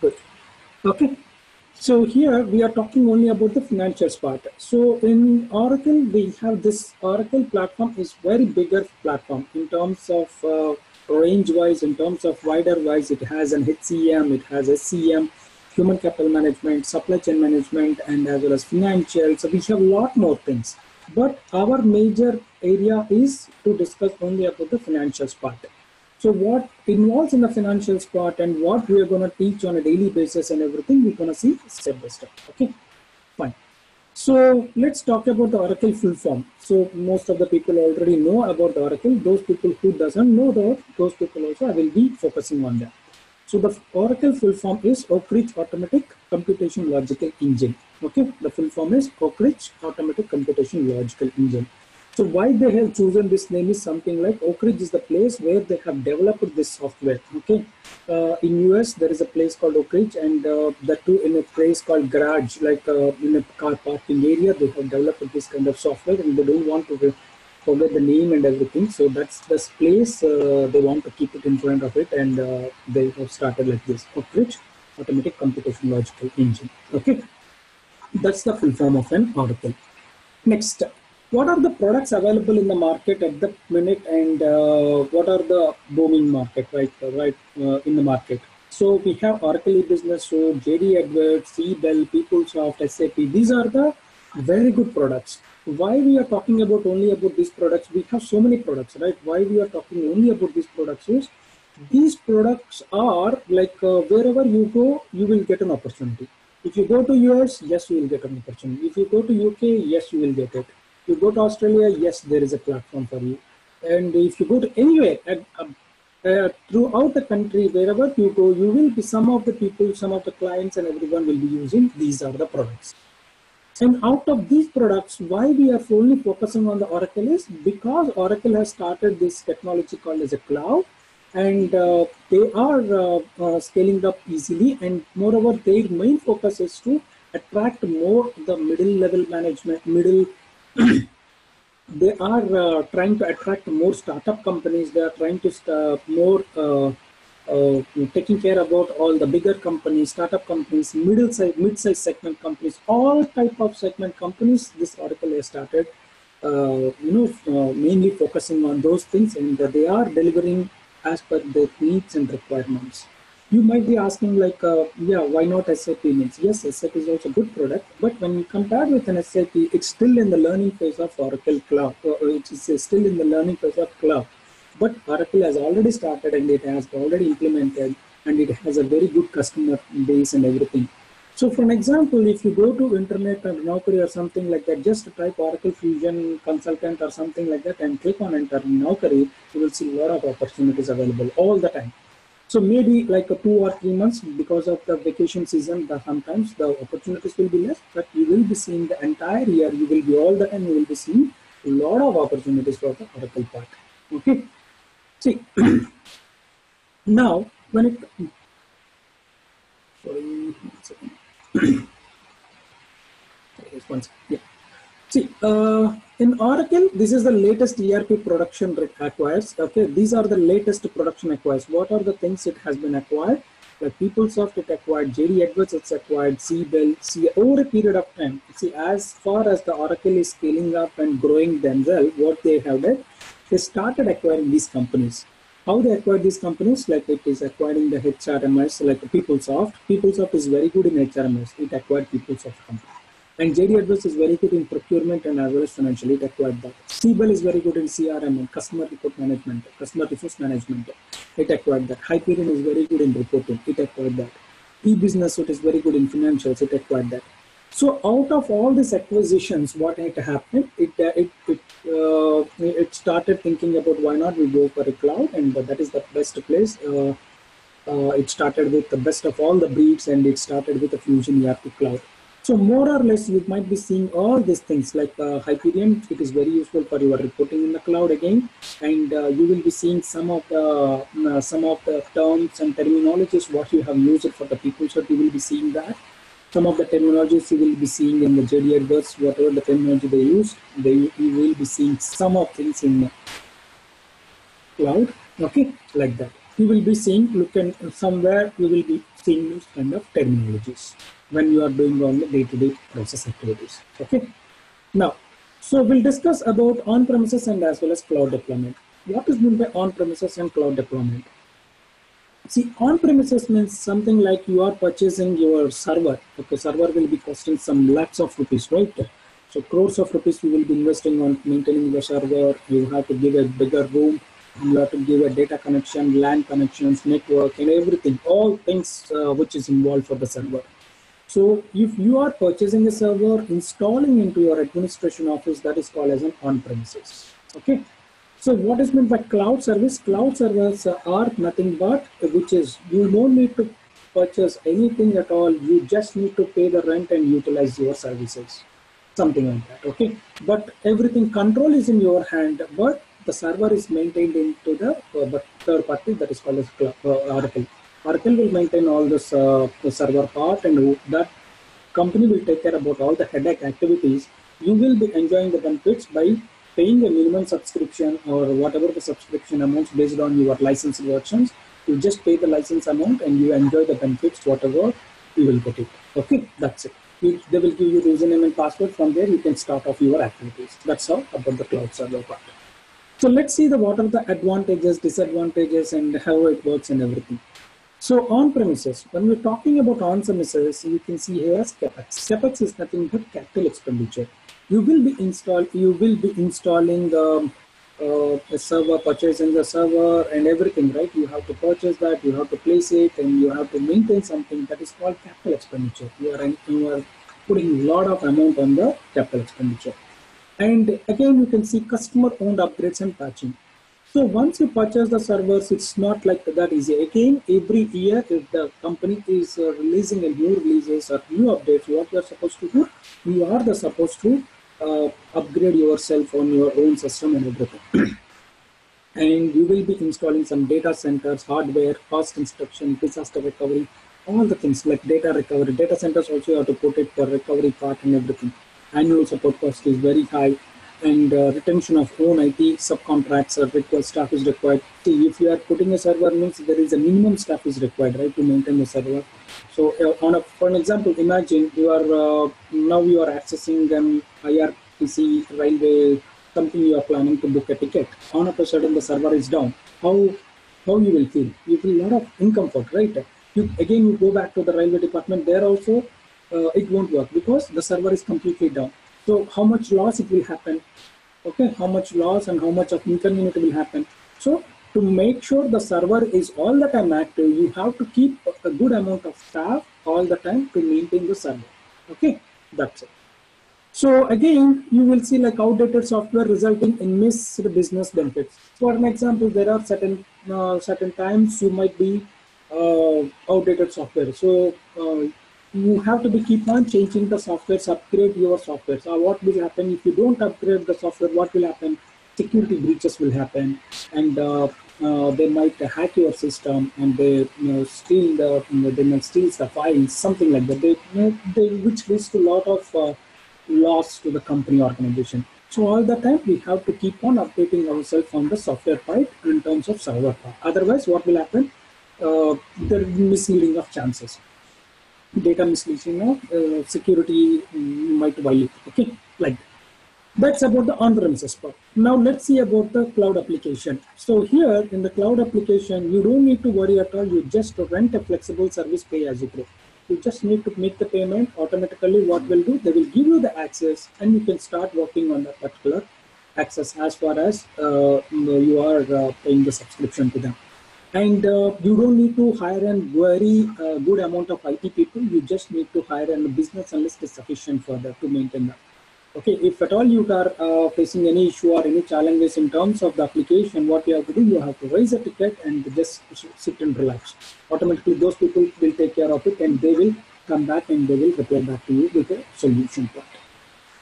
good. Okay, so here we are talking only about the financials part. So in Oracle, we have this Oracle platform is very bigger platform in terms of uh, range wise, in terms of wider wise, it has an HCM, it has a SCM, human capital management, supply chain management, and as well as financial. So we have a lot more things. But our major area is to discuss only about the financials part. So what involves in the financials part and what we are going to teach on a daily basis and everything, we're going to see step by step. Okay, fine. So let's talk about the Oracle full form. So most of the people already know about the Oracle. Those people who doesn't know that, those people also I will be focusing on that. So the Oracle full form is Oak Ridge Automatic Computation Logical Engine. Okay, the full form is Oak Ridge Automatic Computation Logical Engine. So why they have chosen this name is something like Oak Ridge is the place where they have developed this software. Okay, uh, in US there is a place called Oak Ridge, and uh, the two in a place called Garage, like uh, in a car parking area, they have developed this kind of software, and they don't want to forget the name and everything. So that's this place uh, they want to keep it in front of it, and uh, they have started like this: Oak Ridge Automatic Computation Logical Engine. Okay, that's the full form of an Oracle. Next, what are the products available in the market at the minute, and uh, what are the booming market right right uh, in the market? So we have Oracle E-Business so JD Edwards, Siebel, PeopleSoft, SAP. These are the very good products. Why we are talking about only about these products? We have so many products right? Why we are talking only about these products is these products are like uh, wherever you go you will get an opportunity. If you go to us yes you will get an opportunity. If you go to uk yes you will get it you go to australia yes there is a platform for you. And if you go to anywhere at, uh, throughout the country wherever you go you will be some of the people some of the clients and everyone will be using these are the products. And out of these products, why we are only focusing on the Oracle is because Oracle has started this technology called as a cloud and uh, they are uh, uh, scaling up easily and moreover their main focus is to attract more the middle level management middle they are uh, trying to attract more startup companies they are trying to uh, more uh, uh, taking care about all the bigger companies, startup companies, middle size, mid-size segment companies, all type of segment companies. This article has started, uh, you know, uh, mainly focusing on those things, and they are delivering as per their needs and requirements. You might be asking, like, uh, yeah, why not SAP means? Yes, SAP is also a good product, but when you compare with an SAP, it's still in the learning phase of Oracle Cloud. It is still in the learning phase of Cloud but Oracle has already started and it has already implemented and it has a very good customer base and everything. So for an example, if you go to internet and Naukri or something like that, just type Oracle Fusion Consultant or something like that and click on enter Naukri, you will see a lot of opportunities available all the time. So maybe like a two or three months because of the vacation season, the, sometimes the opportunities will be less, but you will be seeing the entire year, you will be all the time, you will be seeing a lot of opportunities for the Oracle part. Okay. See, now when it sorry, one second. Yeah. See, uh, in Oracle, this is the latest ERP production acquires. Okay, these are the latest production acquires. What are the things it has been acquired? Like PeopleSoft, it acquired JD Edwards, it's acquired Siebel. See, over a period of time, see, as far as the Oracle is scaling up and growing themselves, what they have done, they started acquiring these companies. How they acquired these companies? Like it is acquiring the HRMS, like PeopleSoft. PeopleSoft is very good in HRMS. It acquired PeopleSoft company. And JD Edwards is very good in procurement and as well as financial. It acquired that. Siebel is very good in CRM and customer report management, customer resource management. It acquired that. Hyperion is very good in reporting. It acquired that. E-business, it is very good in financials. It acquired that. So out of all these acquisitions, what had happened, it uh, it it, uh, it started thinking about why not we go for a cloud, and that is the best place. Uh, uh, it started with the best of all the breeds, and it started with a Fusion ERP cloud. So more or less, you might be seeing all these things like uh, Hyperion. It is very useful for your reporting in the cloud again, and uh, you will be seeing some of the uh, some of the terms and terminologies what you have used for the people. So you will be seeing that some of the terminologies you will be seeing in the JD Edwards, whatever the terminology they use, they you will be seeing some of things in the cloud, okay, like that. you will be seeing, look and somewhere you will be seeing these kind of terminologies when you are doing all the day-to-day -day process activities. Okay. Now, so we'll discuss about on-premises and as well as cloud deployment. What is meant by on-premises and cloud deployment? See, on-premises means something like you are purchasing your server. Okay, server will be costing some lakhs of rupees, right? So crores of rupees you will be investing on maintaining the server. You have to give a bigger room. You have to give a data connection, LAN connections, network, and everything. All things uh, which is involved for the server. So if you are purchasing a server, installing into your administration office, that is called as an on-premises. Okay. So what is meant by cloud service? Cloud servers are nothing but, which is you don't need to purchase anything at all. You just need to pay the rent and utilize your services. Something like that. Okay. But everything control is in your hand, but the server is maintained into the uh, third party that is called as uh, Oracle. Oracle will maintain all this uh, server part and that company will take care about all the headache activities. You will be enjoying the benefits by paying a minimum subscription or whatever the subscription amounts based on your license versions. You just pay the license amount and you enjoy the benefits, whatever you will get it. Okay, that's it. You, they will give you username and password. From there, you can start off your activities. That's all about the cloud server part. So let's see the what are the advantages, disadvantages, and how it works and everything. So on premises, when we're talking about on premises, you can see here as capex. Capex is nothing but capital expenditure. You will be install, you will be installing the, uh, the server, purchasing the server and everything, right? You have to purchase that, you have to place it, and you have to maintain something that is called capital expenditure. You are, you are putting a lot of amount on the capital expenditure. And again, you can see customer owned upgrades and patching. So once you purchase the servers, it's not like that easy. Again, every year, if the company is uh, releasing a new releases or new updates, what you are supposed to do, you are the supposed to uh, upgrade yourself on your own system and everything. and you will be installing some data centers, hardware, cost instruction, disaster recovery, all the things like data recovery. Data centers also you have to put it for recovery part and everything. Annual support cost is very high and uh, retention of own IT subcontracts are required, staff is required. See, if you are putting a server means there is a minimum staff is required, right, to maintain the server. So uh, on a, for an example, imagine you are, uh, now you are accessing an IRCTC railway, something you are planning to book a ticket. On a sudden the server is down. How, how you will feel? You feel a lot of discomfort, right? You, again, you go back to the railway department, there also uh, it won't work because the server is completely down so how much loss it will happen? Okay, how much loss and how much of inconvenience will happen? So to make sure the server is all the time active, you have to keep a good amount of staff all the time to maintain the server. Okay, that's it. So again, you will see like outdated software resulting in missed business benefits. For an example, there are certain uh, certain times you might be uh, outdated software. So uh, you have to be keep on changing the software, upgrade your software. So what will happen if you don't upgrade the software? What will happen? Security breaches will happen, and uh, uh, they might hack your system and they you know, steal the you know, they might steal the files, something like that. They, you know, they which leads to a lot of uh, loss to the company organization. So all the time we have to keep on updating ourselves on the software part in terms of server part. Otherwise, what will happen? Uh, be misleading of chances data misleading or uh, security might violate. Okay, like that. That's about the on-premises part. Now let's see about the cloud application. So here in the cloud application, you don't need to worry at all. You just rent a flexible service pay as you go. You just need to make the payment automatically. What will do? They will give you the access and you can start working on that particular access as far as uh, you are uh, paying the subscription to them and uh, you don't need to hire a very uh, good amount of IT people. You just need to hire a business analyst is sufficient for that to maintain that. Okay, if at all you are uh, facing any issue or any challenges in terms of the application, what you have to do, you have to raise a ticket and just sit and relax. Automatically, those people will take care of it and they will come back and they will reply back to you with a solution part.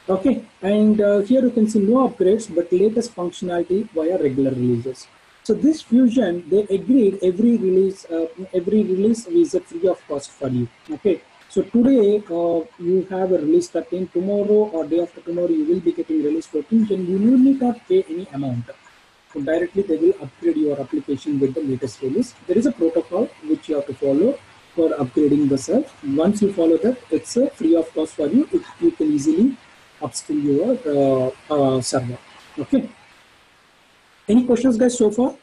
Okay, and uh, here you can see no upgrades, but latest functionality via regular releases. So this fusion, they agreed every release, uh, every release is a free of cost for you. Okay. So today uh, you have a release 13, tomorrow or day after tomorrow you will be getting release 14 and you need not pay any amount. So directly they will upgrade your application with the latest release. There is a protocol which you have to follow for upgrading the self. Once you follow that, it's a free of cost for you. It, you can easily upskill your uh, uh, server. Okay. Any questions, guys, so far?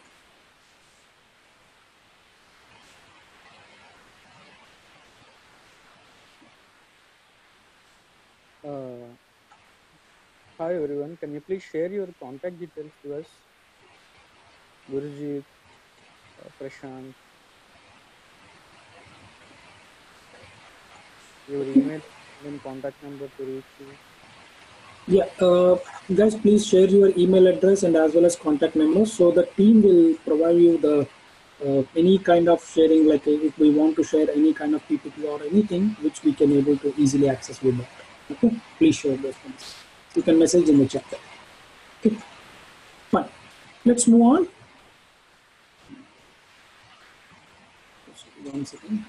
Uh, hi everyone, can you please share your contact details to us? Gurujit, uh, Prashant, your email and contact number to reach you. Yeah, uh, guys, please share your email address and as well as contact numbers. So the team will provide you the uh, any kind of sharing, like if we want to share any kind of PPT or anything, which we can able to easily access with that. Okay, please share those things. You can message in the chat. Okay, fine. Let's move on. One second.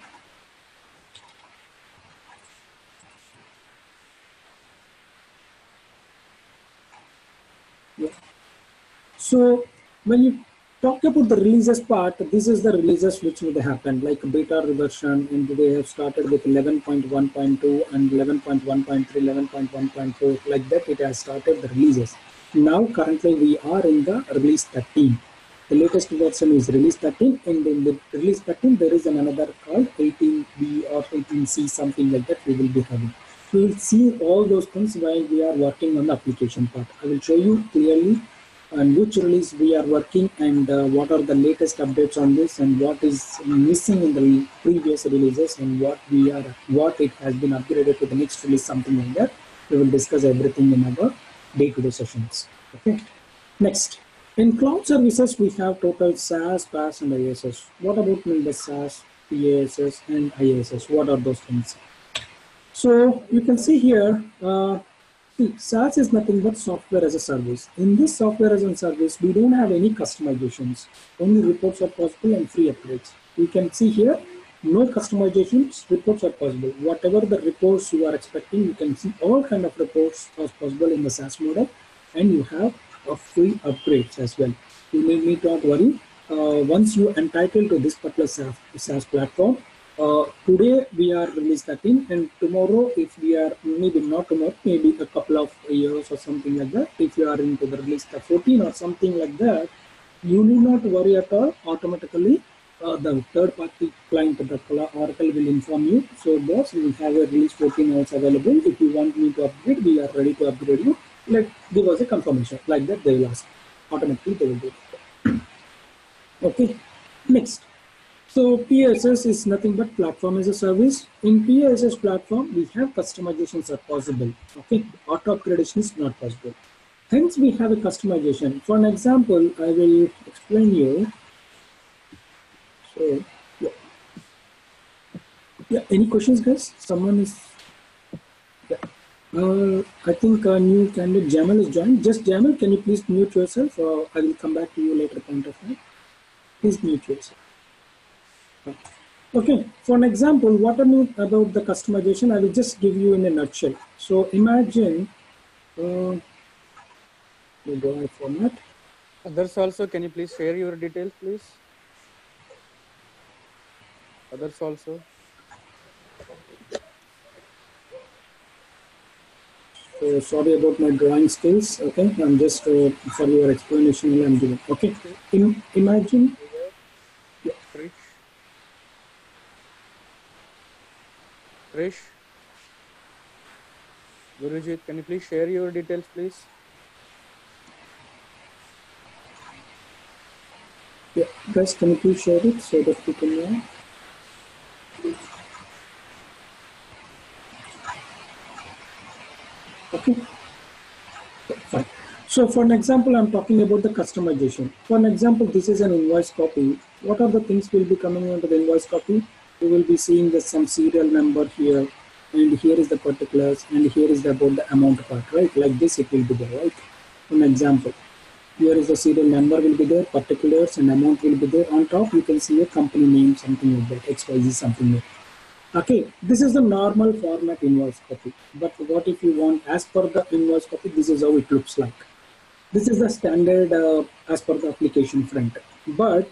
So when you talk about the releases part, this is the releases which would happen, like beta version, and they have started with 11.1.2 and 11.1.3, 11.1.4, like that it has started the releases. Now currently we are in the release 13. The latest version is release 13, and in the release 13 there is another called 18B or 18C, something like that we will be having. We will see all those things while we are working on the application part. I will show you clearly on which release we are working and uh, what are the latest updates on this and what is missing in the previous releases and what we are what it has been upgraded to the next release something like that. We will discuss everything in our day-to-day sessions. Okay. Next. In cloud services we have total SaaS, PaaS and IaaS what about the SaaS, PaaS and IaaS what are those things? So you can see here uh, SaaS is nothing but software as a service. In this software as a service, we don't have any customizations. Only reports are possible and free upgrades. You can see here, no customizations, reports are possible. Whatever the reports you are expecting, you can see all kind of reports as possible in the SaaS model, and you have a free upgrades as well. You may need not worry. Uh, once you are entitled to this particular SaaS platform, uh, today we are release 13 and tomorrow if we are maybe not tomorrow maybe a couple of years or something like that if you are into the release 14 or something like that you need not worry at all. Automatically uh, the third party client the oracle will inform you. So boss we have a release 14 also available. If you want me to upgrade we are ready to upgrade you. Like give us a confirmation. Like that they will ask. Automatically they will do it. Okay next so PaaS is nothing but platform as a service. In PaaS platform, we have customizations are possible. Okay, auto upgradation is not possible. Hence, we have a customization. For an example, I will explain you. So, yeah. Yeah, any questions, guys? Someone is. Yeah. Uh, I think a new candidate Jamal is joined. Just Jamal, can you please mute yourself? Or I will come back to you later point of time. Please mute yourself. Okay, for an example, what I mean about the customization, I will just give you in a nutshell. So imagine, uh, go format. Others also, can you please share your details, please? Others also. So sorry about my drawing skills. Okay, I'm just uh, for your explanation. I'm giving. Okay, Im imagine. Krish. Krish. Gurujit, can you please share your details, please? Yeah, guys, can you please share it so that we can know? Okay. Fine. So for an example, I'm talking about the customization. For an example, this is an invoice copy. What are the things will be coming into the invoice copy? You will be seeing the some serial number here, and here is the particulars, and here is the, about the amount part, right? Like this, it will be there, right? An example. Here is the serial number will be there, particulars and amount will be there. On top, you can see a company name, something like that, XYZ, something like that. Okay, this is the normal format invoice copy. But what if you want, as per the invoice copy, this is how it looks like. This is the standard uh, as per the application front. But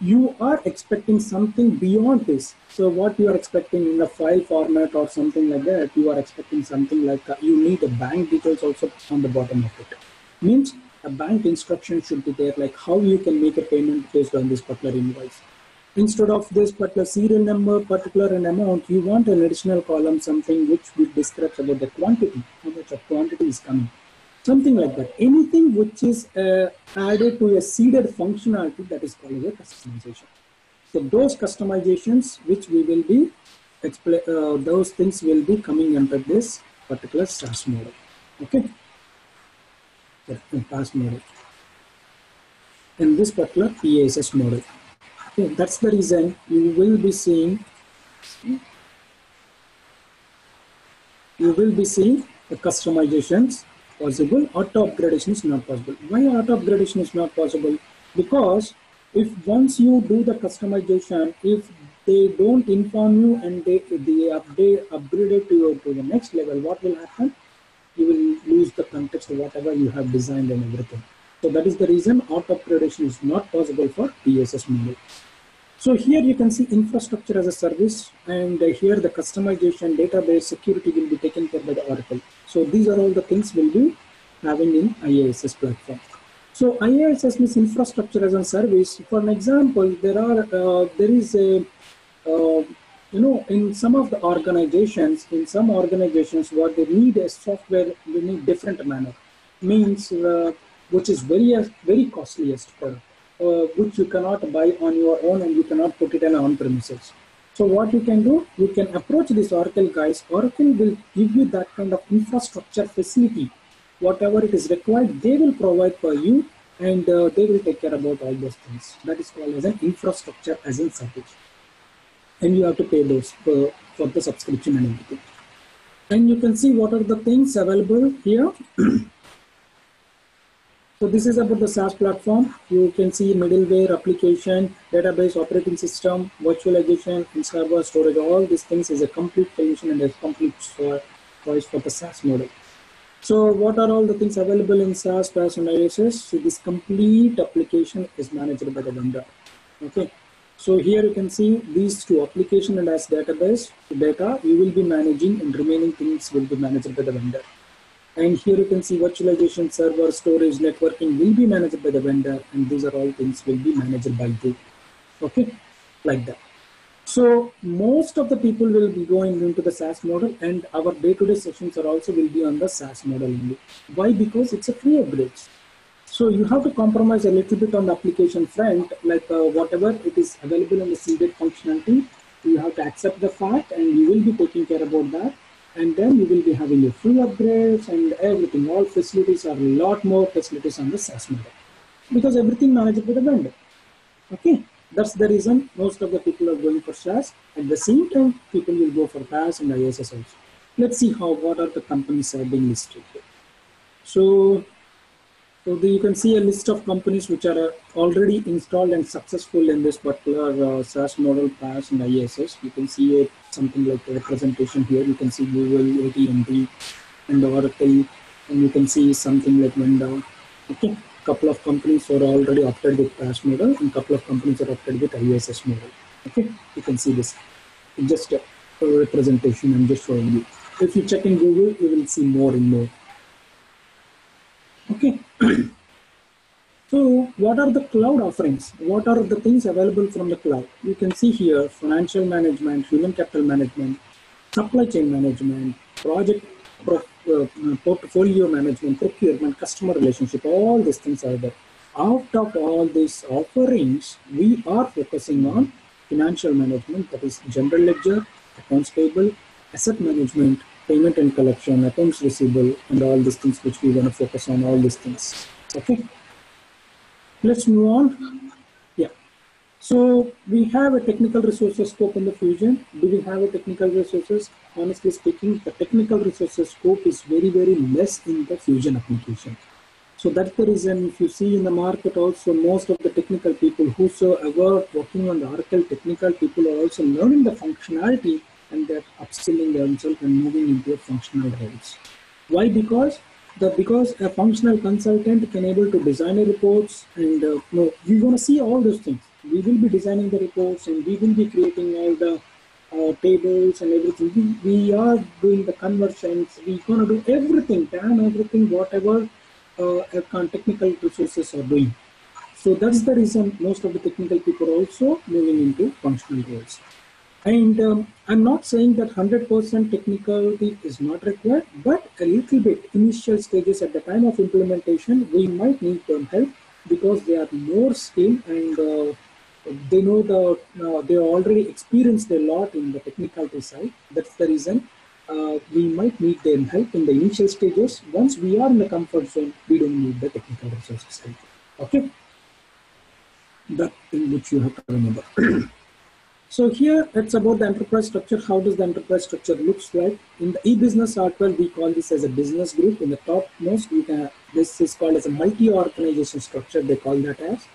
you are expecting something beyond this. So what you are expecting in the file format or something like that, you are expecting something like uh, you need a bank details also on the bottom of it. Means a bank instruction should be there, like how you can make a payment based on this particular invoice. Instead of this particular serial number, particular amount, you want an additional column, something which will describe about the quantity, how much of quantity is coming something like that. Anything which is uh, added to a seeded functionality that is called a customization. So those customizations which we will be, uh, those things will be coming under this particular SaaS model. Okay, SaaS model. In this particular EASS model. Okay, that's the reason you will be seeing you will be seeing the customizations possible, auto upgradation is not possible. Why auto upgradation is not possible? Because if once you do the customization, if they don't inform you and they, they update, upgrade it to, your, to the next level, what will happen? You will lose the context of whatever you have designed and everything. So that is the reason auto upgradation is not possible for PaaS model. So here you can see infrastructure as a service and here the customization database security will be taken care by the Oracle. So these are all the things we'll be having in IaaS platform. So IaaS means infrastructure as a service. For an example, there are uh, there is a uh, you know in some of the organizations, in some organizations, what they need a software in a different manner means uh, which is very very costliest product uh, which you cannot buy on your own and you cannot put it in on premises. So what you can do, you can approach this Oracle guys. Oracle will give you that kind of infrastructure facility. Whatever it is required, they will provide for you and uh, they will take care about all those things. That is called as an infrastructure as a service. And you have to pay those for, for the subscription and everything. And you can see what are the things available here. So this is about the SaaS platform. You can see middleware, application, database, operating system, virtualization, and server storage. All these things is a complete solution and a complete choice for the SaaS model. So what are all the things available in SaaS, PaaS, and IaaS? So this complete application is managed by the vendor. Okay. So here you can see these two application and as database data you will be managing and remaining things will be managed by the vendor. And here you can see virtualization, server, storage, networking will be managed by the vendor. And these are all things will be managed by you. Okay, like that. So most of the people will be going into the SaaS model and our day-to-day -day sessions are also will be on the SaaS model only. Why? Because it's a free upgrade. So you have to compromise a little bit on the application front, like uh, whatever it is available in the seeded functionality, you have to accept the fact and you will be taking care about that and then you will be having your free upgrades and everything. All facilities are a lot more facilities on the SaaS model because everything managed by the vendor. Okay, that's the reason most of the people are going for SaaS. At the same time, people will go for PaaS and IaaS also. Let's see how what are the companies are being listed here. So so the, you can see a list of companies which are uh, already installed and successful in this particular uh, SaaS model, PaaS and IaaS. You can see a, something like a representation here. You can see Google, AT&T, and Oracle, and you can see something like Vendor. Okay, couple of companies are already opted with PaaS model, and couple of companies are opted with IaaS model. Okay, you can see this. Just a, a representation. I'm just showing you. If you check in Google, you will see more and more. Okay. So what are the cloud offerings? What are the things available from the cloud? You can see here financial management, human capital management, supply chain management, project pro, uh, portfolio management, procurement, customer relationship, all these things are there. Out of all these offerings, we are focusing on financial management, that is general ledger, accounts payable, asset management, payment and collection, accounts receivable, and all these things which we want to focus on, all these things. Okay. Let's move on. Yeah. So we have a technical resources scope in the Fusion. Do we have a technical resources? Honestly speaking, the technical resources scope is very, very less in the Fusion application. So that's the reason if you see in the market also most of the technical people whosoever working on the Oracle technical people are also learning the functionality and they're upskilling themselves and moving into a functional roles. Why? Because that because a functional consultant can able to design the reports and uh, you know, going to see all those things. We will be designing the reports and we will be creating all the uh, tables and everything. We, we are doing the conversions. We're going to do everything, damn everything, whatever uh, technical resources are doing. So that's the reason most of the technical people are also moving into functional roles. And um, I'm not saying that 100% technicality is not required, but a little bit initial stages at the time of implementation, we might need some help because they are more skilled and uh, they know the, uh, they already experienced a lot in the technicality side. That's the reason uh, we might need their help in the initial stages. Once we are in the comfort zone, we don't need the technical resources. Okay? That thing which you have to remember. So here it's about the enterprise structure. How does the enterprise structure looks like? In the e-business R12, we call this as a business group. In the topmost, we can, this is called as a multi-organization structure. They call that as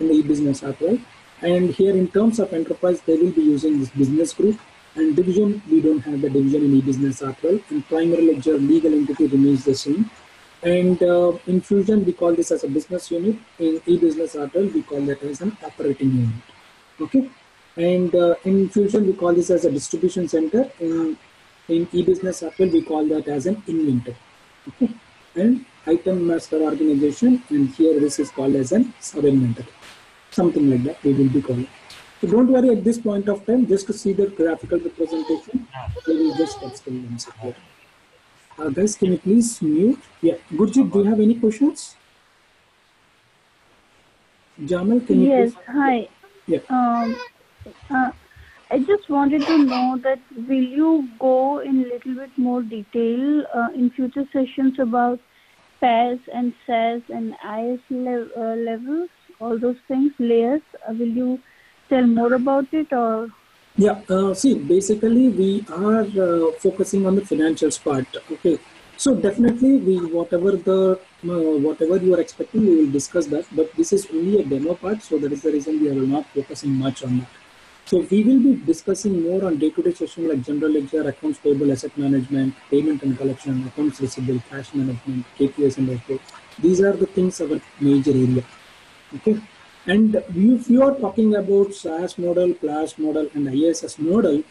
in the e-business R12. And here in terms of enterprise, they will be using this business group. And division, we don't have the division in e-business R12. And primary ledger legal entity remains the same. And uh, in Fusion, we call this as a business unit. In e-business R12, we call that as an operating unit. Okay. And uh, in Fusion, we call this as a distribution center. In, in e-business Apple, we call that as an inventor. Okay. And item master organization, and here this is called as an sub-inventor. Something like that we will be calling. So don't worry at this point of time, just to see the graphical representation, we will just explain them here. Uh, guys, can you please mute? Yeah, Gurjit, do you have any questions? Jamal, can you Yes, please? hi. Yeah. Um, uh, I just wanted to know that will you go in a little bit more detail uh, in future sessions about PaaS and SaaS and IS le- uh, levels, all those things, layers? Uh, will you tell more about it or? Yeah, uh, see, basically we are focusing on the financials part. Okay, so definitely we whatever the uh, whatever you are expecting, we will discuss that. But this is only a demo part, so that is the reason we are not focusing much on that. So we will be discussing more on day-to-day session like general ledger, accounts payable, asset management, payment and collection, accounts receivable, cash management, KPIs and reports. These are the things our major area. Okay. And if you are talking about SaaS model, PaaS model, and IaaS model,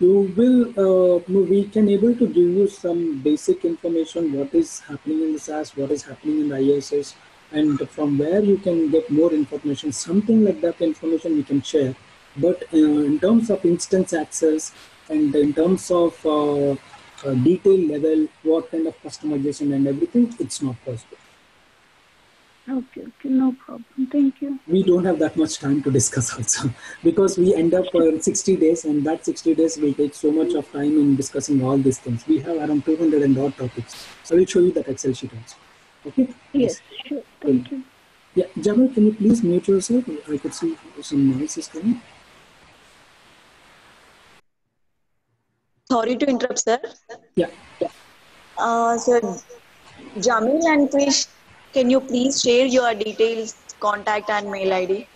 you will uh, we can able to give you some basic information what is happening in the SaaS, what is happening in the IaaS, and from where you can get more information. Something like that information we can share. But uh, in terms of instance access and in terms of uh, uh, detail level, what kind of customization and everything, it's not possible. Okay, okay, no problem. Thank you. we don't have that much time to discuss also because we end up uh, 60 days and that 60 days will take so much of time in discussing all these things we have around 200 and odd topics so we'll show you that excel sheet also okay Yes, sure. Thank you. yeah jamal can you please mute yourself i could see some noise is coming Sorry to interrupt, sir. yeah Uh, sir, Jamil and Krish, can you please share your details, contact, and mail ID?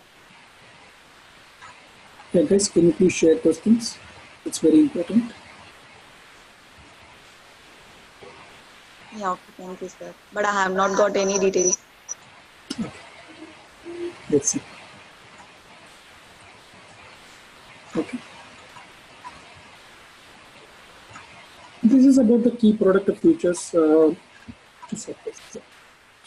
yeah guys can you please share those things it's very important Yeah, okay, thank you, sir. But I have not got any details. Okay. Let's see okay this is about the key product features uh,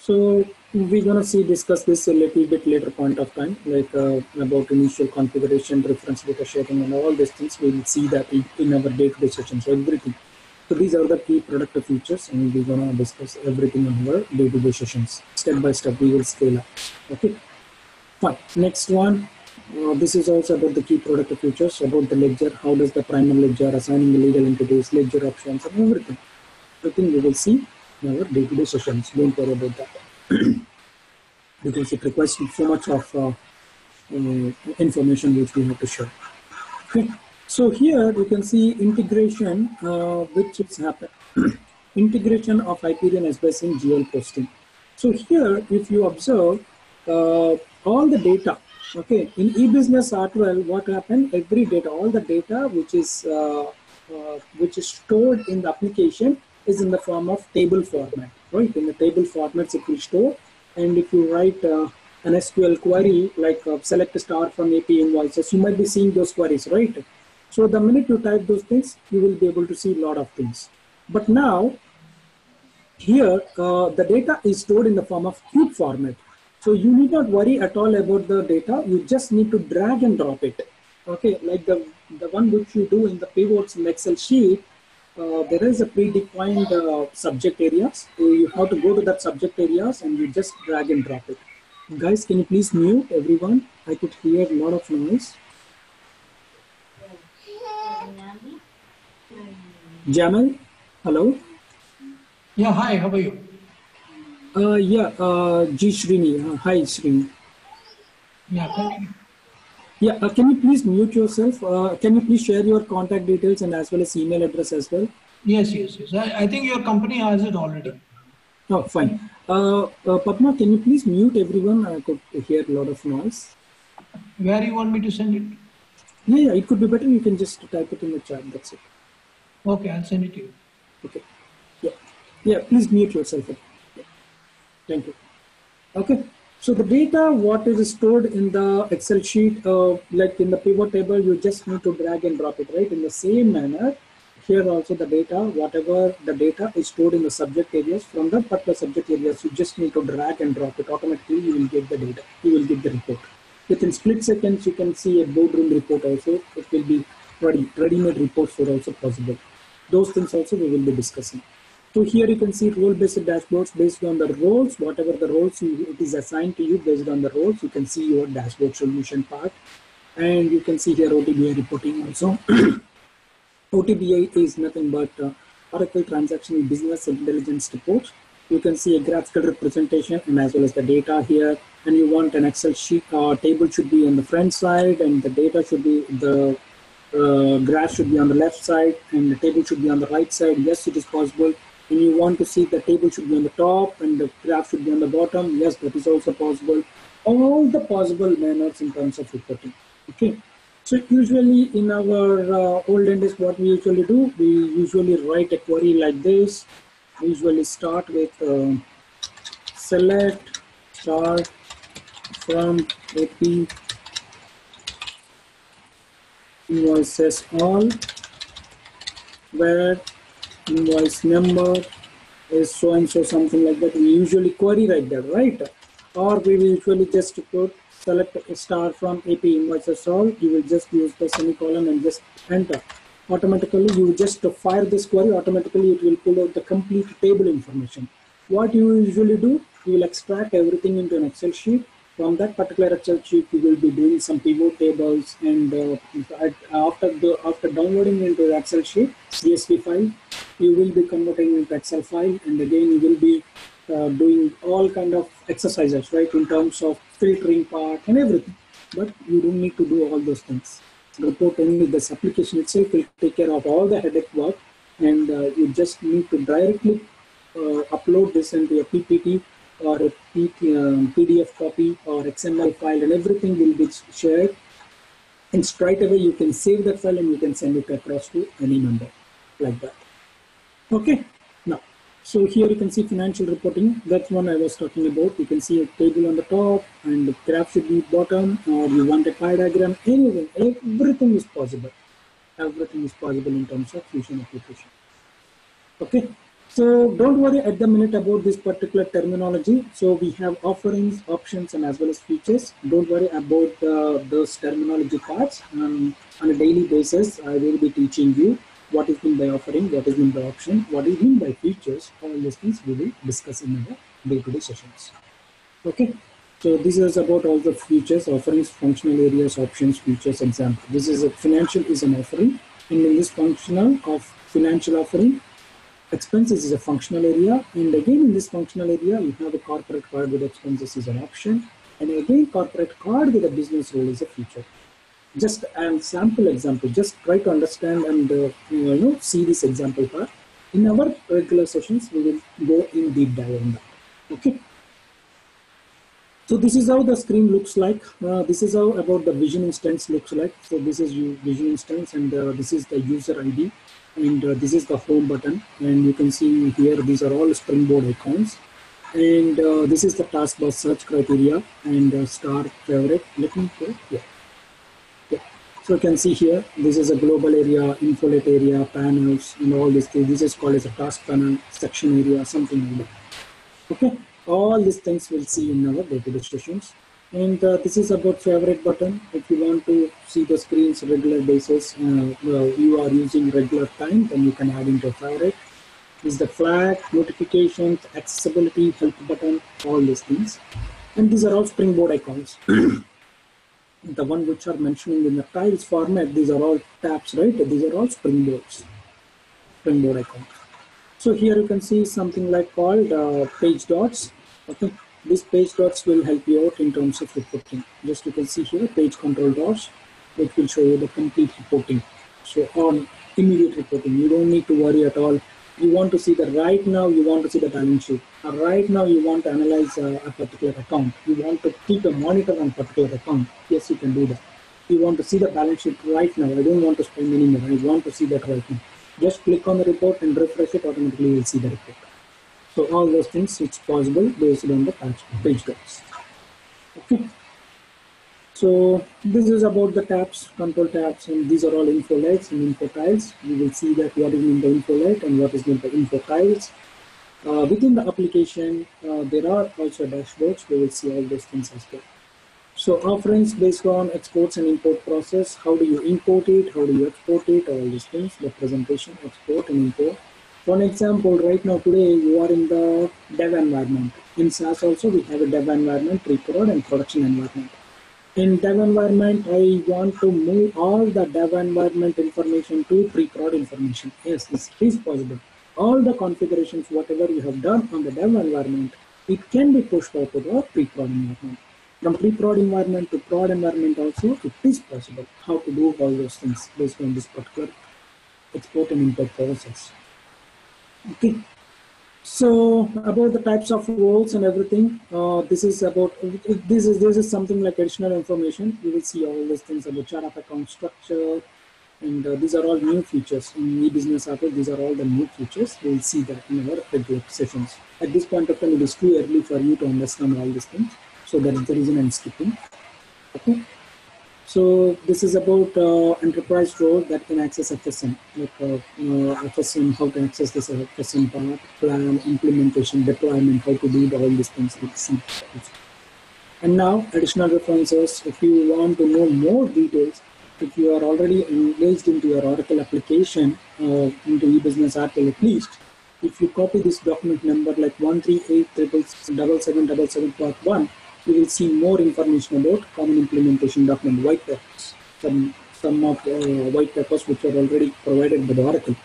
so we're going to see discuss this a little bit later point of time like uh, about initial configuration reference data sharing and all these things. We will see that in, in our day-to-day session so everything. So these are the key product features and we're going to discuss everything in our day-to-day sessions step by step we will scale up. Okay? Fine. Next one. Uh, this is also about the key product features, about the ledger. How does the primary ledger, assigning the legal entities, ledger options, and everything. Everything we will see in our day-to-day sessions. Don't worry about that. because it requires so much of uh, uh, information which we have to share. Okay. So here you can see integration, uh, which is happen. integration of Hyperion Essbase in GL posting. So here, if you observe, uh, all the data, okay, in eBusiness R12, what happened? Every data, all the data which is uh, uh, which is stored in the application is in the form of table format, right? In the table formats it will store. And if you write uh, an SQL query like uh, select star from AP invoices, you might be seeing those queries, right? So the minute you type those things, you will be able to see a lot of things. But now, here, uh, the data is stored in the form of cube format. So you need not worry at all about the data. You just need to drag and drop it. Okay, like the, the one which you do in the pivots in Excel sheet, uh, there is a predefined uh, subject areas. So you have to go to that subject areas and you just drag and drop it. Guys, can you please mute everyone? I could hear a lot of noise. Jamal, hello. Yeah, hi, how are you? Uh, yeah, uh, G Srini. Uh, hi, Srini. Yeah, continue. Yeah, uh, can you please mute yourself? Uh, can you please share your contact details and as well as email address as well? Yes, yes, yes. I, I think your company has it already. Oh, fine. Uh, uh, Padma, can you please mute everyone? I could hear a lot of noise. Where you want me to send it? Yeah, yeah, it could be better. You can just type it in the chat. That's it. Okay, I'll send it to you. Okay. Yeah. Yeah, please mute yourself. Thank you. Okay. So the data, what is stored in the Excel sheet, uh, like in the pivot table, you just need to drag and drop it, right? In the same manner, here also the data, whatever the data is stored in the subject areas from the particular subject areas, you just need to drag and drop it. Automatically, you will get the data. You will get the report. Within split seconds, you can see a boardroom report also. It will be ready. Ready-made reports are also possible. Those things also we will be discussing. So here you can see role-based dashboards based on the roles, whatever the roles you, it is assigned to you based on the roles, you can see your dashboard solution part. And you can see here OTBI reporting also. OTBI is nothing but uh, Oracle Transactional Business Intelligence Report. You can see a graphical representation and as well as the data here. And you want an Excel sheet uh, table should be on the front side and the data should be the uh, graph should be on the left side and the table should be on the right side. Yes, it is possible. And you want to see the table should be on the top and the graph should be on the bottom. Yes, that is also possible. All the possible manners in terms of reporting. Okay. So usually in our uh, olden days, what we usually do, we usually write a query like this. We usually start with uh, select start from AP invoices all where invoice number is so and so something like that. We usually query like that right? Or we will usually just put select a star from ap invoices all. You will just use the semicolon and just enter. Automatically you just fire this query. Automatically it will pull out the complete table information. What you usually do you will extract everything into an excel sheet from that particular Excel sheet, you will be doing some pivot tables, and uh, after the after downloading into the Excel sheet CSV file, you will be converting into Excel file, and again you will be uh, doing all kind of exercises, right, in terms of filtering part and everything. But you don't need to do all those things. Reporting this application itself will take care of all the headache work, and uh, you just need to directly uh, upload this into your PPT or a PDF um, copy or XML file and everything will be shared. And straight away you can save that file and you can send it across to any member like that. Okay, now, so here you can see financial reporting. That's one I was talking about. You can see a table on the top and the graph should be bottom or you want a pie diagram, anything, everything is possible. Everything is possible in terms of fusion application. Okay, so don't worry at the minute about this particular terminology. So we have offerings, options, and as well as features. Don't worry about uh, those terminology parts. Um, on a daily basis, I will be teaching you what is meant by offering, what is meant by option, what is meant by features. All these things we will discuss in our day-to-day sessions. Okay. So this is about all the features, offerings, functional areas, options, features, and example. This is a financial is an offering. And in this functional of financial offering, expenses is a functional area and again in this functional area you have a corporate card with expenses is an option and again corporate card with a business role is a feature. Just an sample example just try to understand and uh, you know see this example part. In our regular sessions we will go in deep dive on that okay? So this is how the screen looks like. Uh, this is how about the vision instance looks like. So this is your vision instance and uh, this is the user id and uh, this is the home button. And you can see here these are all springboard icons and uh, this is the taskbar search criteria and uh, star favorite. Let me go here. Yeah. so you can see here this is a global area infolet area panels and all this thing this is called as a task panel section area something like that. Okay. All these things we'll see in our day-to-day sessions and uh, this is about favorite button. If you want to see the screens regular basis uh, well, you are using regular time then you can add into favorite. Is the flag notifications accessibility help button all these things. And these are all springboard icons. The one which are mentioning in the tiles format these are all tabs right? These are all springboards. Springboard icons. So here you can see something like called uh, page dots. Okay these page dots will help you out in terms of reporting. Just you can see here, page control dots, which will show you the complete reporting. So on immediate reporting, you don't need to worry at all. You want to see the right now, you want to see the balance sheet. Or right now, you want to analyze uh, a particular account. You want to keep a monitor on a particular account. Yes, you can do that. You want to see the balance sheet right now. I don't want to spend any more. I want to see that right now. Just click on the report and refresh it, automatically you'll see the report. So all those things it's possible based on the page dots. Okay. So this is about the tabs, control tabs, and these are all infolets and info tiles. You will see that what is in the infolet and what is in the info tiles. Uh, within the application, uh, there are also dashboards. We will see all those things as well. So offerings based on exports and import process. How do you import it? How do you export it? All these things. The presentation, export and import. For example, right now today you are in the dev environment. In SaaS also we have a dev environment, pre-prod and production environment. In dev environment, I want to move all the dev environment information to pre-prod information. Yes, this is possible. All the configurations, whatever you have done on the dev environment, it can be pushed out to the pre-prod environment. From pre-prod environment to prod environment also, it is possible how to do all those things based on this particular export and import process. Okay. So about the types of roles and everything, uh, this is about this is this is something like additional information. You will see all these things about chart of account structure, and uh, these are all new features in e-business app. These are all the new features. We will see that in our regular sessions. At this point of time, it is too early for you to understand all these things. So that is the reason I'm skipping. Okay. So this is about uh, enterprise role that can access FSM, like uh, uh, FSM, how to access this FSM part, plan, implementation, deployment, how to do all these things. And now additional references, if you want to know more details, if you are already engaged into your Oracle application, uh, into eBusiness Article at least, if you copy this document number like 138 part 1, you will see more information about common implementation document white papers. Some, some of the uh, white papers which are already provided by the Oracle.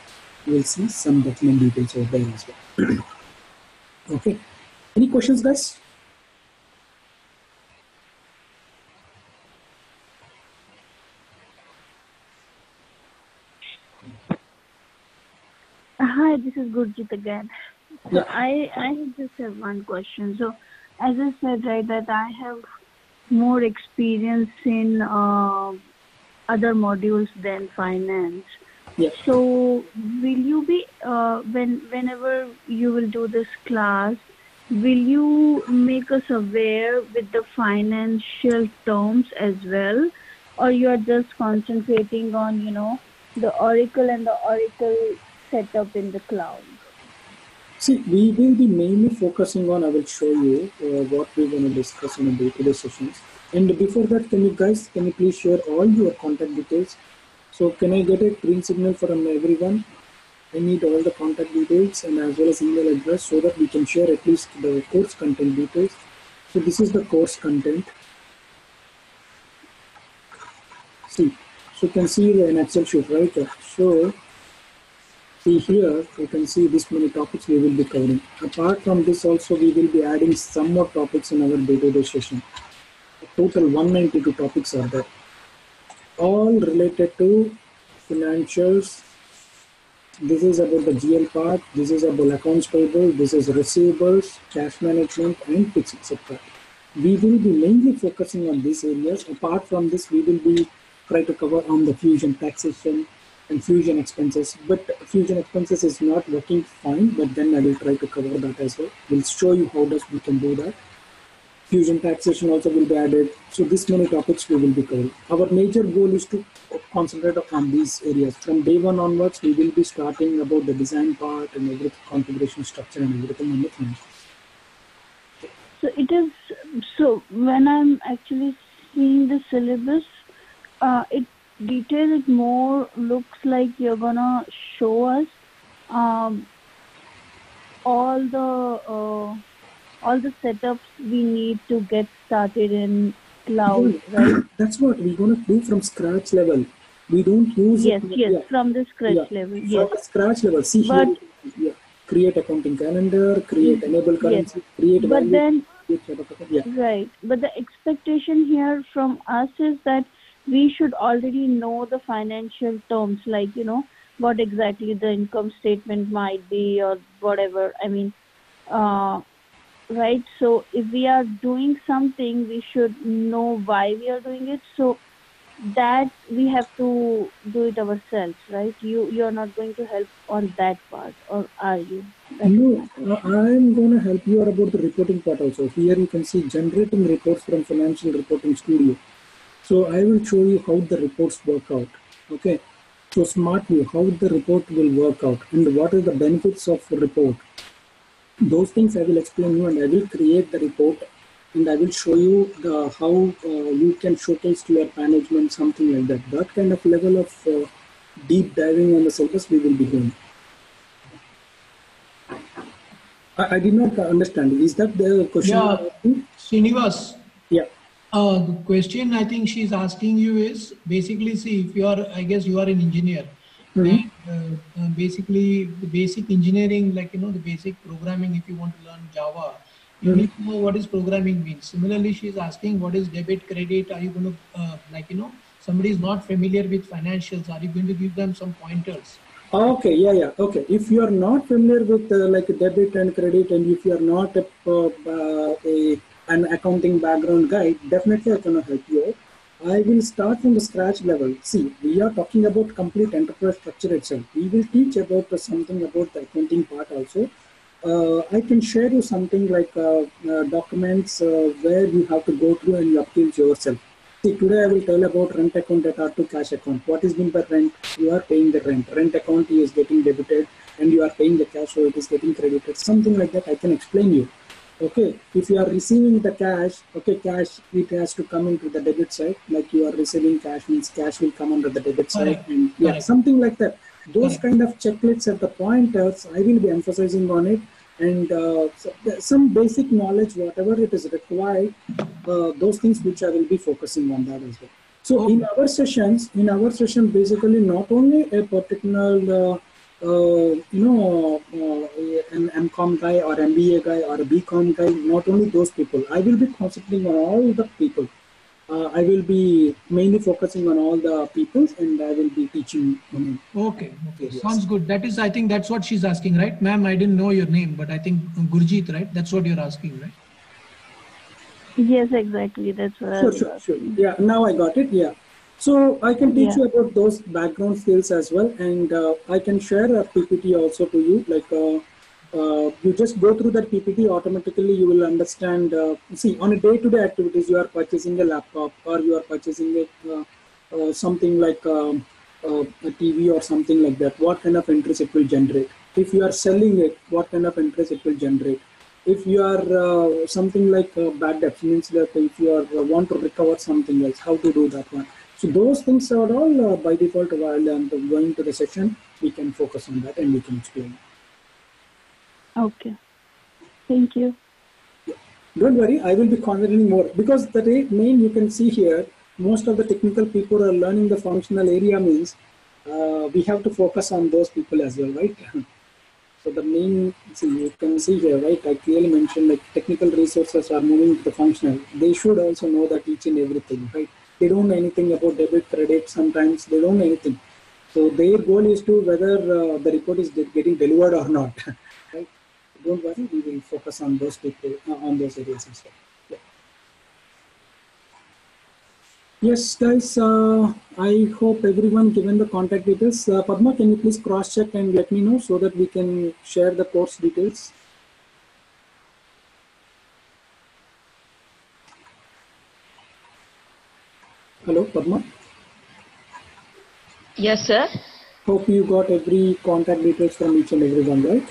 You will see some document details over there as well. okay. Any questions, guys? Hi, this is Gurjit again. So Yeah. I I just have one question. So as I said, right, that I have more experience in uh, other modules than finance. Yeah. So will you be uh, when whenever you will do this class, will you make us aware with the financial terms as well, or you are just concentrating on you know the Oracle and the Oracle setup in the cloud? See, we will be mainly focusing on, I will show you uh, what we're going to discuss in the day-to-day sessions. And before that, can you guys, can you please share all your contact details? So can I get a green signal from everyone? I need all the contact details and as well as email address so that we can share at least the course content details. So this is the course content. See, so you can see the Excel sheet, right? So see here you can see this many topics we will be covering. Apart from this also we will be adding some more topics in our day-to-day session. Total 192 topics are there. All related to financials. This is about the gl part. This is about accounts payable. This is receivables cash management and fixed etc we will be mainly focusing on these areas. Apart from this we will be try to cover on the fusion taxation and fusion expenses. But fusion expenses is not working fine, but then I will try to cover that as well. We'll show you how does we can do that. Fusion taxation also will be added. So this many topics we will be covering. Our major goal is to concentrate on these areas. From day one onwards, we will be starting about the design part and everything, configuration structure and everything on the financial. So it is so when I'm actually seeing the syllabus, uh, it detail it more looks like you're gonna show us um, all the uh, all the setups we need to get started in cloud, right? That's what we're gonna do from scratch level. We don't use Yes, it. yes, yeah, from the scratch yeah, level. From Yes, the scratch level. See But- here. Yeah. Create accounting calendar. Create enable currency. Create but value. then create set of account- yeah. Right. But the expectation here from us is that we should already know the financial terms, like, you know, what exactly the income statement might be or whatever. I mean, uh, right? So if we are doing something, we should know why we are doing it. So that we have to do it ourselves, right? You you're not going to help on that part, or are you? No. I am going to help you about the reporting part also. Here you can see generating reports from Financial Reporting Studio. So I will show you how the reports work out. Okay. So smartly, how the report will work out and what are the benefits of report. Those things I will explain you and I will create the report and I will show you the, how uh, you can showcase to your management something like that. That kind of level of uh, deep diving on the syllabus we will be doing. I, I did not understand. Is that the question? Yeah. Srinivas, Yeah. Uh, the question I think she's asking you is basically see if you are, I guess you are an engineer. Mhm. And uh, uh, basically, the basic engineering, like you know, the basic programming. If you want to learn Java, you Mhm. need to know what is programming means. Similarly, she's asking what is debit, credit. Are you going to, uh, like you know, somebody is not familiar with financials. Are you going to give them some pointers? Okay, yeah, yeah. Okay. If you are not familiar with uh, like debit and credit, and if you are not a, uh, a an accounting background guy, definitely I cannot help you. I will start from the scratch level. See, we are talking about complete enterprise structure itself. We will teach about something about the accounting part also. Uh, I can share you something like uh, uh, documents uh, where you have to go through and you appeal yourself. See, today I will tell about rent account that R2 cash account. What is meant by rent? You are paying the rent. Rent account is getting debited and you are paying the cash, so it is getting credited. Something like that I can explain you. Okay, if you are receiving the cash, okay, cash, it has to come into the debit side. Like you are receiving cash means cash will come under the debit side. Correct. And yeah, Correct. something like that. Those Correct. kind of checklists at the pointers, I will be emphasizing on it. And uh, so some basic knowledge, whatever it is required, uh, those things which I will be focusing on that as well. So in our sessions, in our session, basically not only a particular, uh, you know, uh, an MCOM guy or MBA guy or a BCom guy, not only those people. I will be concentrating on all the people. Uh, I will be mainly focusing on all the peoples and I will be teaching them. Okay, okay, Yes. sounds good. That is, I think that's what she's asking, right, ma'am? I didn't know your name, but I think Gurjeet, right? That's what you're asking, right? Yes, exactly. That's what I Sure, was sure, sure. Yeah, now I got it. Yeah. So I can teach Yeah. you about those background skills as well, and uh, I can share a PPT also to you. Like uh, uh, you just go through that PPT, automatically you will understand. Uh, see, on a day-to-day activities, you are purchasing a laptop or you are purchasing a, uh, uh, something like um, uh, a TV or something like that. What kind of interest it will generate? If you are selling it, what kind of interest it will generate? if you are uh, something like uh, bad debt means that if you are uh, want to recover something else how to do that one so those things are all uh, by default while I'm going to the session we can focus on that and we can explain. Okay. Thank you. don't worry i will be concentrating more. Because the main you can see here most of the technical people are learning the functional area means uh, we have to focus on those people as well right? So the main see you can see here right? I clearly mentioned like technical resources are moving to the functional. They should also know that each and everything right they don't know anything about debit credit sometimes they don't know anything so their goal is to whether uh, the report is getting delivered or not right don't worry we will focus on those people uh, on those areas as well. Yes, guys, uh, I hope everyone given the contact details. Uh, Padma, can you please cross check and let me know so that we can share the course details? Hello, Padma. Yes, sir. Hope you got every contact details from each and everyone, right?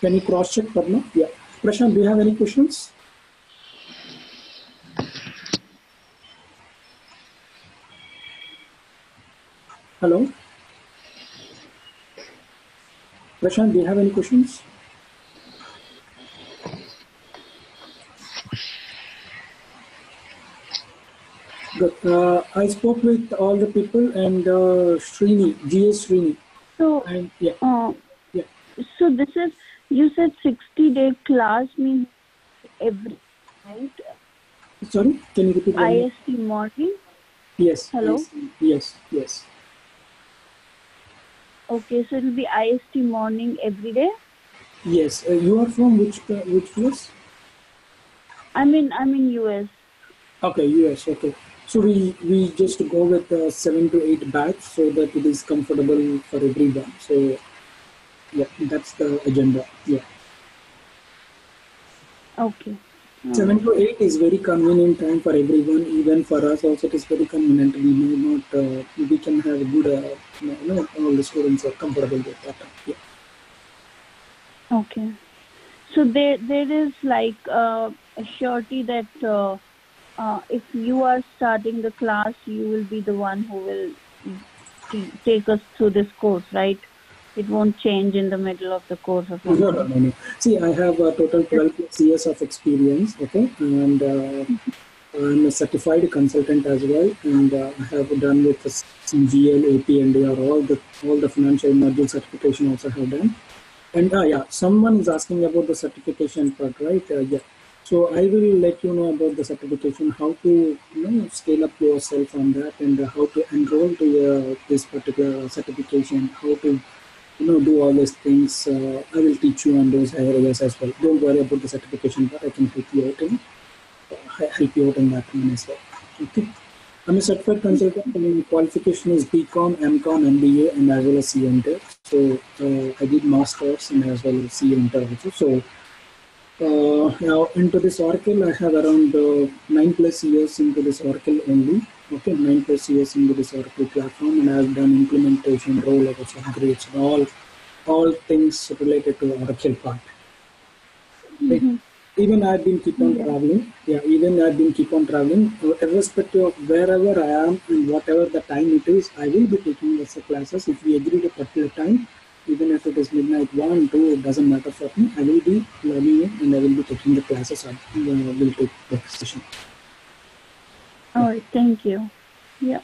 Can you cross check, Padma? Yeah. Prashant, do you have any questions? Hello? Prashant, do you have any questions? Uh, I spoke with all the people and uh, Srini, GS Srini. So, And yeah, uh, yeah. so this is you said 60 day class means every night Sorry, can you repeat? IST morning. Yes. Hello? Yes. Yes. Yes. Okay, so it'll be IST morning every day. Yes. Uh, you are from which uh, which place? I'm in I'm in US. Okay, US. Okay. So we we just go with uh, seven to eight bags so that it is comfortable for everyone. So yeah, that's the agenda. Yeah. Okay. Uh, Seven to eight is very convenient time for everyone. Even for us, also it is very convenient. We may not. Uh, we can have a good. Uh, you know, all the students are comfortable with that. Yeah. Okay. So there there is like uh, a surety that uh, if you are starting the class, you will be the one who will t- take us through this course, right? It won't change in the middle of the course or No, no, no, no. See, I have a total 12 plus years of experience, okay, and uh, I'm a certified consultant as well, and uh, I have done with the CGL, AP, and DR, all the all the financial module certification also have done. And uh, yeah, someone is asking about the certification part, right? Uh, yeah. So I will let you know about the certification, how to you know scale up yourself on that, and how to enroll to uh, this particular certification, how to you know do all these things. Uh, I will teach you on those areas as well. Don't worry about the certification but I can help you out in uh, help you out in that one as well. Okay. I'm a certified consultant my qualification is BCom, MCom, MBA, and as well as C Inter. So uh, I did masters and as well as C Inter also. So uh, now into this Oracle, I have around uh, nine plus years into this Oracle only. Okay, nine plus years into this Oracle platform, and I've done implementation, rollouts, upgrades, and all all things related to Oracle part. Right? Even I've been keep on traveling. Yeah, even I've been keep on traveling. So irrespective of wherever I am and whatever the time it is, I will be taking lesser classes. If we agree to particular time, even if it is midnight, one, two, it doesn't matter for me. I will be learning it and I will be taking the classes. I uh, will take the session. All right. Thank you. Yeah.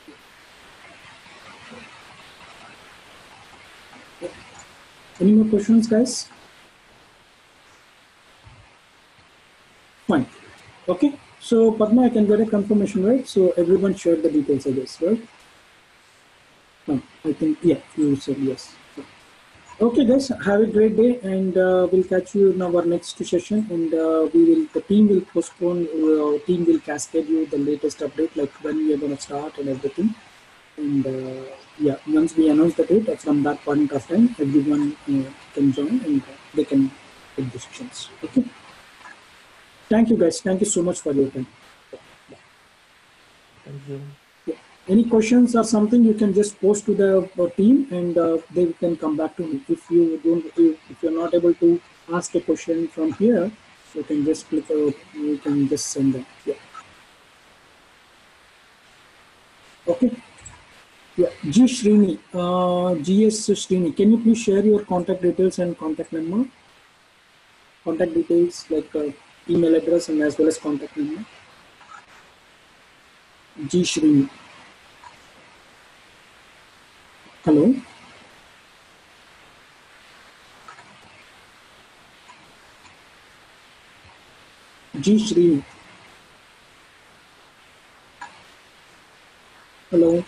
Any more questions, guys? Fine. Okay. So Padma, I can get a confirmation, right? So everyone shared the details, I guess, right? No, I think yeah, you said yes. Okay, guys, have a great day, and uh, we'll catch you in our next session. And uh, we will, the team will postpone, uh, team will cascade you the latest update, like when we are going to start and everything. And uh, yeah, once we announce the date, uh, from that point of time, everyone uh, can join and they can take the sessions. Okay. Thank you, guys. Thank you so much for your time. Thank you. Any questions or something, you can just post to the uh, team and uh, they can come back to me. If you don't, if, if you're not able to ask a question from here, you can just click, uh, you can just send them. Yeah. Okay. Yeah. G Srini, uh, GS Srini, can you please share your contact details and contact number? Contact details like uh, email address and as well as contact number. G Srini. Hello. G Srini. Hello.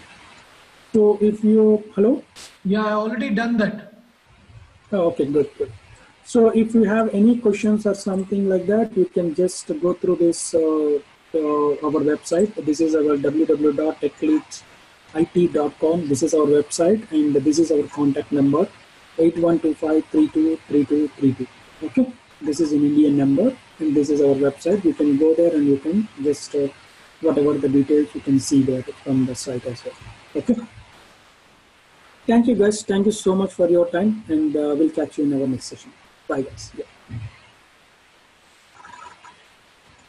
So if you hello. Yeah, I already done that. Oh, okay, good, good. So if you have any questions or something like that, you can just go through this uh, uh, our website. This is our www.techleadsit.com. This is our website, and this is our contact number: 8125323232. Okay, this is an Indian number, and this is our website. You can go there and you can just uh, whatever the details you can see there from the site as well. Okay. Thank you guys. Thank you so much for your time, and uh, we'll catch you in our next session. Bye, guys. Yeah.